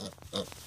uh, uh. uh.